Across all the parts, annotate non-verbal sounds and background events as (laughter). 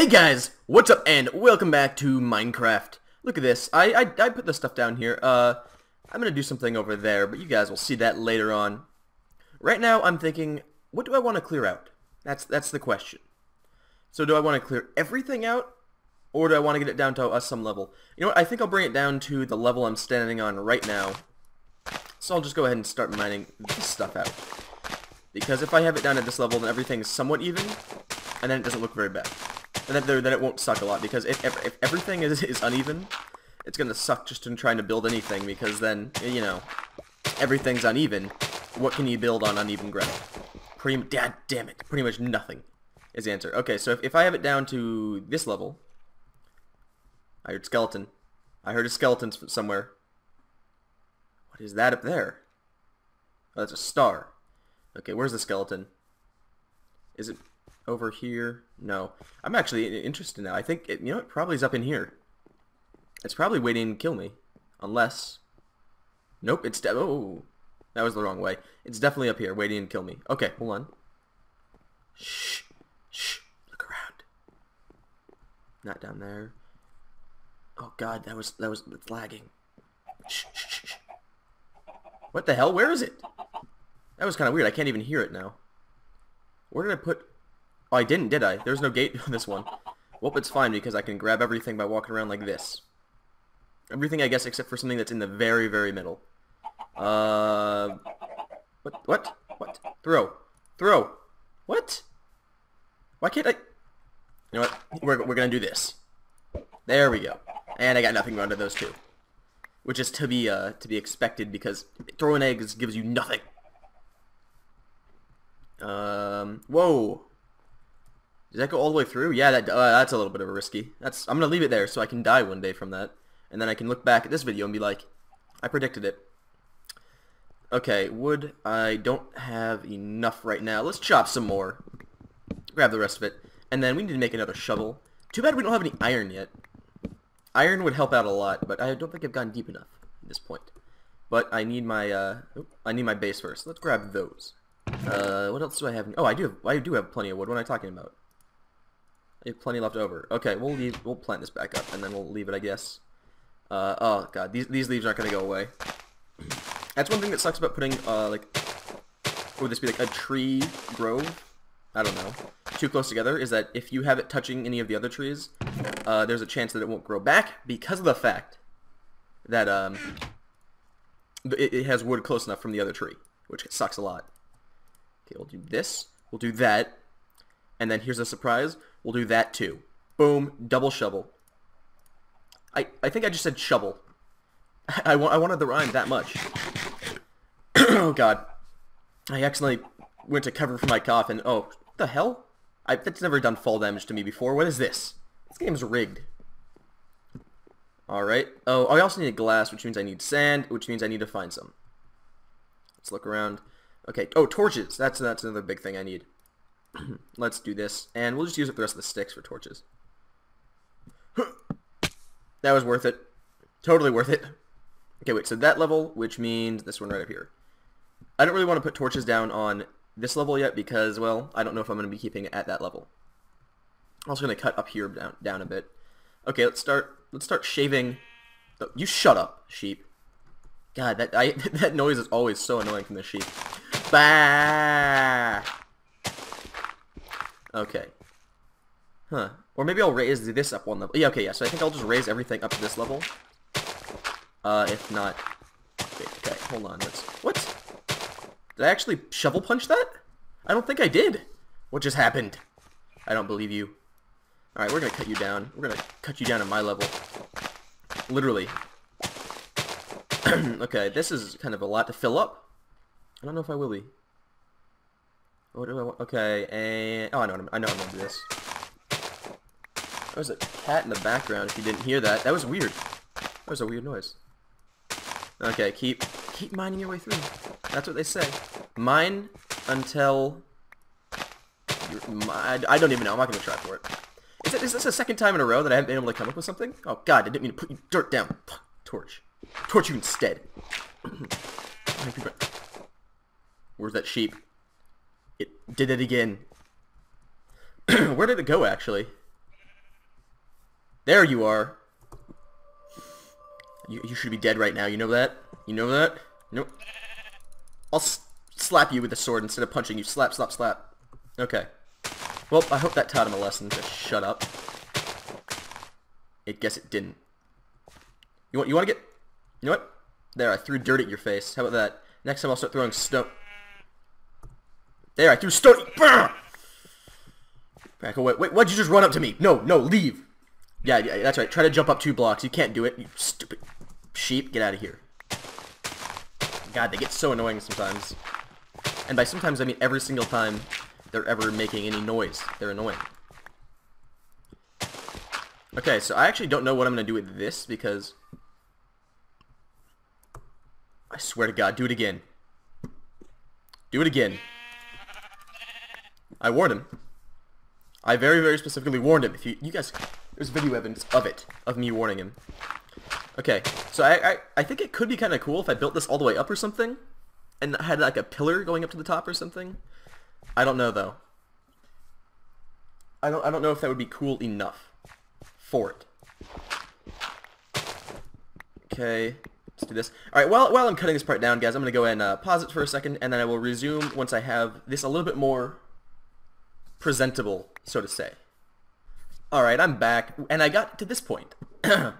Hey guys, what's up and welcome back to Minecraft. Look at this, I, I, I put this stuff down here. Uh, I'm gonna do something over there, but you guys will see that later on. Right now I'm thinking, what do I want to clear out? That's, that's the question. So do I want to clear everything out? Or do I want to get it down to a some level? You know what, I think I'll bring it down to the level I'm standing on right now. So I'll just go ahead and start mining this stuff out. Because if I have it down at this level, then everything's somewhat even, and then it doesn't look very bad. Then, then it won't suck a lot, because if, if, if everything is, is uneven, it's going to suck just in trying to build anything, because then, you know, everything's uneven. What can you build on uneven ground? Pretty, dad damn it, pretty much nothing is the answer. Okay, so if, if I have it down to this level, I heard skeleton. I heard a skeleton somewhere. What is that up there? Oh, that's a star. Okay, where's the skeleton? Is it over here? No. I'm actually interested now. I think, it, you know, it probably is up in here. It's probably waiting to kill me. Unless... Nope, it's... oh, that was the wrong way. It's definitely up here, waiting to kill me. Okay, hold on. Shh. Shh. Look around. Not down there. Oh god, that was... that was... it's lagging. Shh, shh, shh. What the hell? Where is it? That was kind of weird. I can't even hear it now. Where did I put... Oh, I didn't, did I? There's no gate (laughs) on this one. Well, it's fine because I can grab everything by walking around like this. Everything, I guess, except for something that's in the very, very middle. Uh... What? What? What? Throw. Throw. What? Why can't I... You know what? We're, we're gonna do this. There we go. And I got nothing under those two. Which is to be, uh, to be expected because throwing eggs gives you nothing. Um, whoa. Does that go all the way through? Yeah, that uh, that's a little bit of a risky. That's I'm gonna leave it there so I can die one day from that, and then I can look back at this video and be like, I predicted it. Okay, wood. I don't have enough right now. Let's chop some more. Grab the rest of it, and then we need to make another shovel. Too bad we don't have any iron yet. Iron would help out a lot, but I don't think I've gone deep enough at this point. But I need my uh, I need my base first. Let's grab those. Uh, what else do I have? Oh, I do. Have, I do have plenty of wood. What am I talking about? Have plenty left over. Okay, we'll leave. We'll plant this back up, and then we'll leave it, I guess. Uh, oh god, these these leaves aren't gonna go away. That's one thing that sucks about putting uh like, would this be like a tree grove? I don't know. Too close together is that if you have it touching any of the other trees, uh, there's a chance that it won't grow back because of the fact that um it, it has wood close enough from the other tree, which sucks a lot. Okay, we'll do this. We'll do that. And then here's a surprise. We'll do that too. Boom. Double shovel. I, I think I just said shovel. (laughs) I, I wanted the rhyme that much. (clears throat) oh, God. I accidentally went to cover for my cough and... Oh, what the hell? I, that's never done fall damage to me before. What is this? This game's rigged. Alright. Oh, I also need glass, which means I need sand, which means I need to find some. Let's look around. Okay. Oh, torches. That's that's another big thing I need. (clears throat) Let's do this, and we'll just use up the rest of the sticks for torches. (clears throat) that was worth it. Totally worth it. Okay, wait. So that level, which means this one right up here. I don't really want to put torches down on this level yet because, well, I don't know if I'm going to be keeping it at that level. I'm also going to cut up here down down a bit. Okay, let's start. Let's start shaving. Oh, you shut up, sheep. God, that I, (laughs) that noise is always so annoying from the sheep. Bah! Okay. Huh. Or maybe I'll raise this up one level. Yeah, okay, yeah, so I think I'll just raise everything up to this level. Uh, if not... Okay, okay, hold on, let's... What? Did I actually shovel punch that? I don't think I did. What just happened? I don't believe you. Alright, we're gonna cut you down. We're gonna cut you down to my level. Literally. (clears throat) okay, this is kind of a lot to fill up. I don't know if I will be. What do I want? Okay, and... Oh, I know, I know I'm gonna do this. There was a cat in the background, if you didn't hear that. That was weird. That was a weird noise. Okay, keep keep mining your way through. That's what they say. Mine until... I, I don't even know. I'm not going to try for it. Is, it. is this the second time in a row that I haven't been able to come up with something? Oh, God, I didn't mean to put you dirt down. Torch. Torch you instead. (clears throat) Where's that sheep? It did it again. (clears throat) Where did it go, actually? There you are. You, you should be dead right now. You know that? You know that? Nope. I'll slap you with the sword instead of punching you. Slap, slap, slap. Okay. Well, I hope that taught him a lesson to shut up. I guess it didn't. You want you want to get... You know what? There, I threw dirt at your face. How about that? Next time I'll start throwing stone... There, I threw stone... Back away. Wait, why'd you just run up to me? No, no, leave. Yeah, yeah, that's right. Try to jump up two blocks. You can't do it. You stupid sheep. Get out of here. God, they get so annoying sometimes. And by sometimes, I mean every single time they're ever making any noise. They're annoying. Okay, so I actually don't know what I'm going to do with this because... I swear to God, do it again. Do it again. I warned him. I very, very specifically warned him. If you, you guys, there's video evidence of it, of me warning him. Okay, so I, I, I think it could be kind of cool if I built this all the way up or something, and had like a pillar going up to the top or something. I don't know though. I don't, I don't know if that would be cool enough for it. Okay, let's do this. All right, while, while I'm cutting this part down, guys, I'm going to go and uh, pause it for a second, and then I will resume once I have this a little bit more presentable, so to say. Alright, I'm back, and I got to this point. (clears throat) I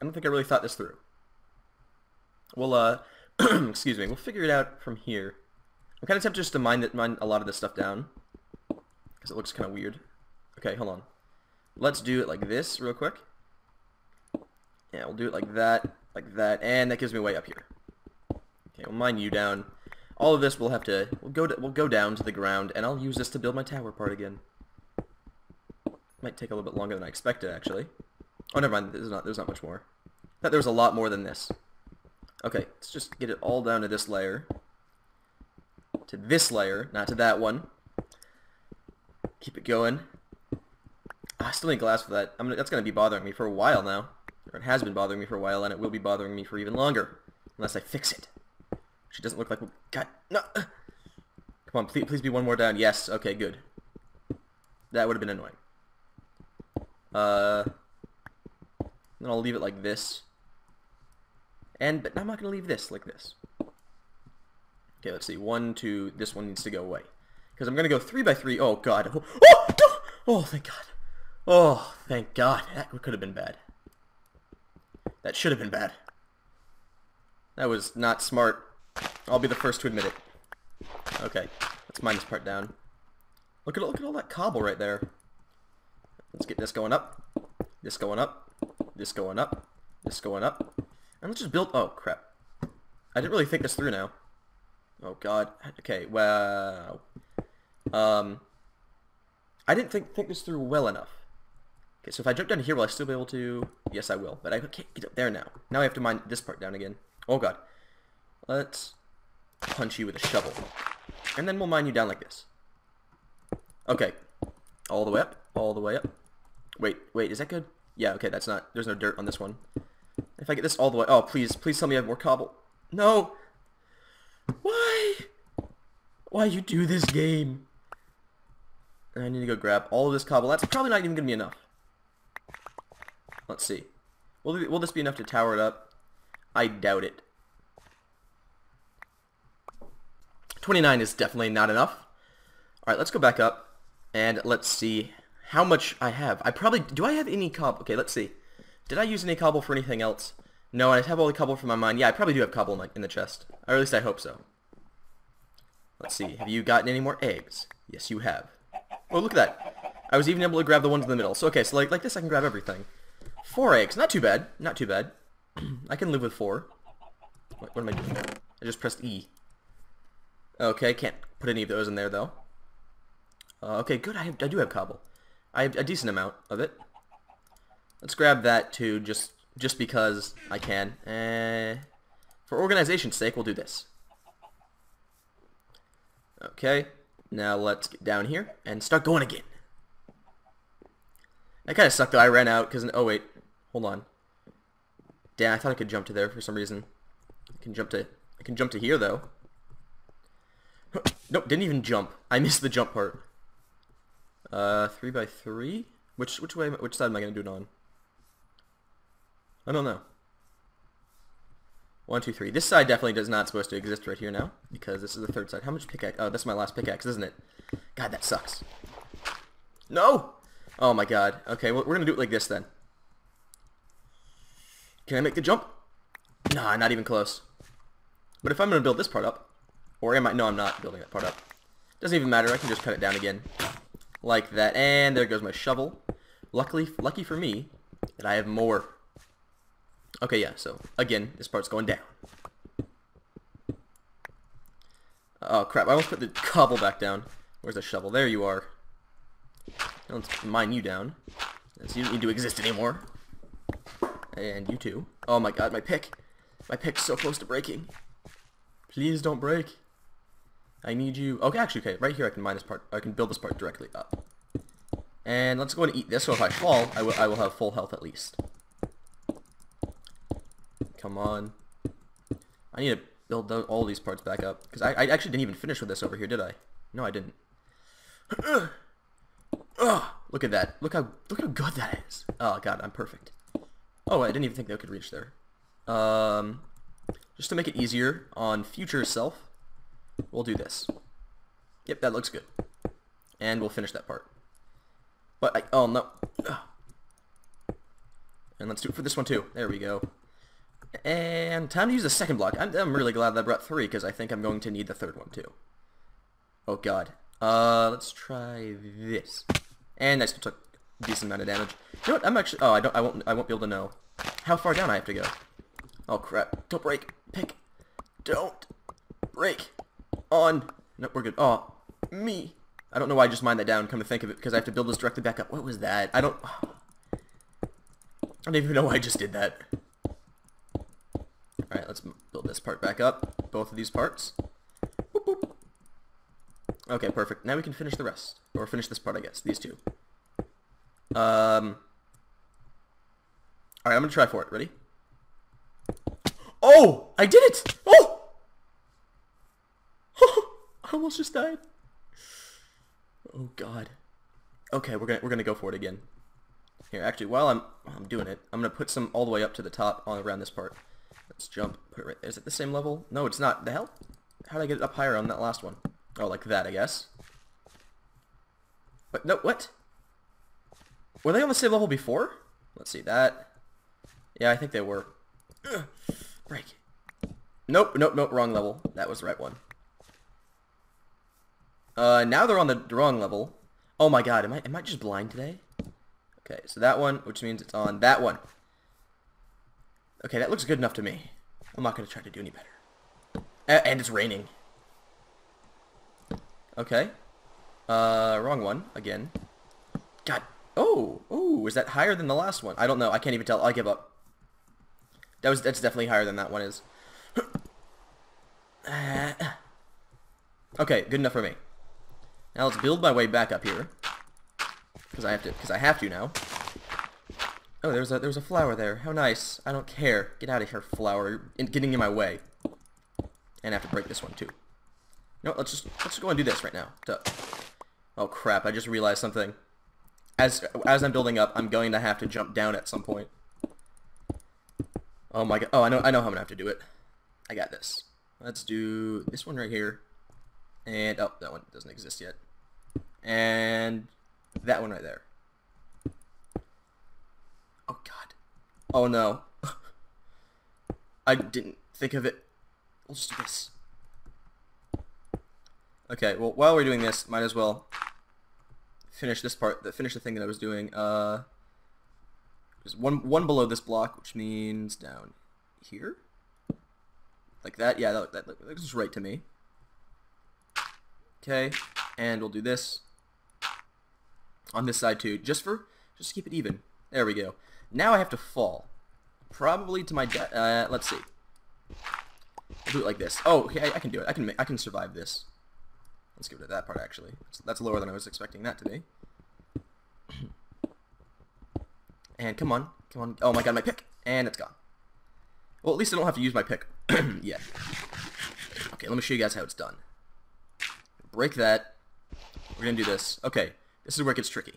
don't think I really thought this through. Well, uh, (clears throat) excuse me, we'll figure it out from here. I'm kind of tempted just to mine, that, mine a lot of this stuff down, because it looks kind of weird. Okay, hold on. Let's do it like this real quick. Yeah, we'll do it like that, like that, and that gives me way up here. Okay, we'll mine you down. All of this will have to, we'll go, to, we'll go down to the ground, and I'll use this to build my tower part again. Might take a little bit longer than I expected, actually. Oh, never mind, there's not, there's not much more. I thought there was a lot more than this. Okay, let's just get it all down to this layer. To this layer, not to that one. Keep it going. Ah, I still need glass for that. I'm, that's going to be bothering me for a while now. Or it has been bothering me for a while, and it will be bothering me for even longer. Unless I fix it. She doesn't look like... God, no! Come on, please, please be one more down. Yes, okay, good. That would have been annoying. Uh, then I'll leave it like this. And, but I'm not going to leave this like this. Okay, let's see. One, two, this one needs to go away. Because I'm going to go three by three. Oh, God. Oh, oh, oh, thank God. Oh, thank God. That could have been bad. That should have been bad. That was not smart. I'll be the first to admit it. Okay, let's mine this part down. Look at look at all that cobble right there. Let's get this going up, this going up, this going up, this going up, and let's just build. Oh crap! I didn't really think this through now. Oh god. Okay. Wow. Um. I didn't think think this through well enough. Okay, so if I jump down here, will I still be able to? Yes, I will. But I can't get up there now. Now I have to mine this part down again. Oh god. Let's punch you with a shovel. And then we'll mine you down like this. Okay. All the way up. All the way up. Wait, wait, is that good? Yeah, okay, that's not... There's no dirt on this one. If I get this all the way... Oh, please, please tell me I have more cobble. No! Why? Why you do this game? And I need to go grab all of this cobble. That's probably not even going to be enough. Let's see. Will, will this be enough to tower it up? I doubt it. 29 is definitely not enough. Alright, let's go back up, and let's see how much I have. I probably... Do I have any cobble? Okay, let's see. Did I use any cobble for anything else? No, I have all the cobble for my mine. Yeah, I probably do have cobble in, my, in the chest. Or at least I hope so. Let's see. Have you gotten any more eggs? Yes, you have. Oh, look at that. I was even able to grab the ones in the middle. So, okay, so like, like this I can grab everything. Four eggs. Not too bad. Not too bad. (clears throat) I can live with four. What, what am I doing? I just pressed E. Okay, can't put any of those in there, though. Uh, okay, good. I, have, I do have cobble. I have a decent amount of it. Let's grab that, too, just just because I can. Uh, for organization's sake, we'll do this. Okay, now let's get down here and start going again. That kind of sucked, though. I ran out because... Oh, wait. Hold on. Damn, I thought I could jump to there for some reason. I can jump to... I can jump to here, though. Nope, didn't even jump. I missed the jump part. Uh, three by three? Which which way? Which side am I gonna do it on? I don't know. One, two, three. This side definitely does not supposed to exist right here now because this is the third side. How much pickaxe? Oh, this is my last pickaxe, isn't it? God, that sucks. No! Oh my god. Okay, well, we're gonna do it like this then. Can I make the jump? Nah, not even close. But if I'm gonna build this part up, or am I? No, I'm not building that part up. Doesn't even matter. I can just cut it down again, like that. And there goes my shovel. Luckily, lucky for me, that I have more. Okay, yeah. So again, this part's going down. Oh crap! I almost put the cobble back down. Where's the shovel? There you are. Let's mine you down. So you don't need to exist anymore. And you too. Oh my god, my pick. My pick's so close to breaking. Please don't break. I need you. Okay, actually, okay, right here I can mine this part. I can build this part directly up. And let's go and eat this, so if I fall, I will, I will have full health at least. Come on. I need to build all these parts back up. Because I, I actually didn't even finish with this over here, did I? No, I didn't. (clears throat) Ugh, look at that. Look how look how good that is. Oh god, I'm perfect. Oh, I didn't even think they could reach there. Um, just to make it easier on future self, we'll do this. Yep, that looks good. And we'll finish that part. But, I, oh no. And let's do it for this one too. There we go. And time to use the second block. I'm, I'm really glad that I brought three, because I think I'm going to need the third one too. Oh god. Uh, let's try this. And I still took a decent amount of damage. You know what? I'm actually. Oh, I don't. I won't. I won't be able to know how far down I have to go. Oh crap! Don't break. Pick. Don't break. On. No, we're good. Oh, me. I don't know why I just mined that down. Come to think of it, because I have to build this directly back up. What was that? I don't. (sighs) I don't even know why I just did that. Alright, let's build this part back up. Both of these parts. Boop, boop. Okay, perfect. Now we can finish the rest. Or finish this part, I guess. These two. Um. Alright, I'm gonna try for it. Ready? Oh! I did it! Oh! I almost just died. Oh god. Okay, we're gonna we're gonna go for it again. Here, actually, while I'm I'm doing it, I'm gonna put some all the way up to the top all around this part. Let's jump. Put it right. Is it the same level? No, it's not. The hell? How did I get it up higher on that last one? Oh, like that, I guess. But no, what? Were they on the same level before? Let's see that. Yeah, I think they were. Ugh. Break. Nope, nope, nope, wrong level. That was the right one. Uh, now they're on the wrong level. Oh my god, am I am I just blind today? Okay, so that one, which means it's on that one. Okay, that looks good enough to me. I'm not going to try to do any better. A and it's raining. Okay. Uh, wrong one, again. God. Oh, oh, is that higher than the last one? I don't know. I can't even tell. I give up. That was that's definitely higher than that one is. (coughs) okay, good enough for me. Now let's build my way back up here. Because I have to because I have to now. Oh, there's a there's a flower there. How nice. I don't care. Get out of here, flower. You're getting in my way. And I have to break this one too. No, let's just let's just go and do this right now. Duh. Oh crap! I just realized something. As as I'm building up, I'm going to have to jump down at some point. Oh my god! Oh, I know I know how I'm gonna have to do it. I got this. Let's do this one right here. And oh, that one doesn't exist yet. And that one right there. Oh god. Oh no. (laughs) I didn't think of it. We'll just do this. Okay, well, while we're doing this, might as well finish this part, finish the thing that I was doing. Uh, there's one, one below this block, which means down here? Like that? Yeah, that, that, that looks right to me. Okay, and we'll do this on this side too, just for, just to keep it even. There we go. Now I have to fall. Probably to my. Uh, let's see. I'll do it like this. Oh, okay, I, I can do it. I can, I can survive this. Let's rid of that part, actually. That's, that's lower than I was expecting that to be. (clears throat) and come on. Come on. Oh my god, my pick. And it's gone. Well, at least I don't have to use my pick (clears throat) yet. Okay, let me show you guys how it's done. Break that. We're gonna do this. Okay, this is where it gets tricky.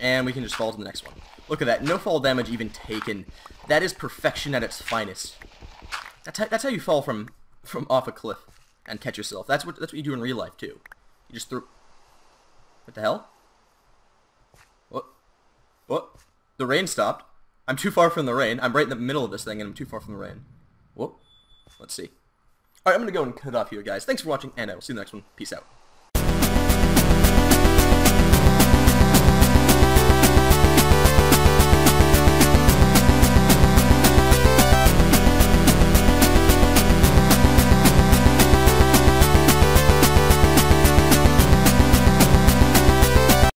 and we can just fall to the next one. Look at that, no fall damage even taken. That is perfection at its finest. That's how, that's how you fall from, from off a cliff and catch yourself. That's what, that's what you do in real life, too. You just throw... What the hell? What? What? The rain stopped. I'm too far from the rain. I'm right in the middle of this thing, and I'm too far from the rain. Let's see. Alright, I'm going to go and cut off here, guys. Thanks for watching, and I will see you in the next one. Peace out.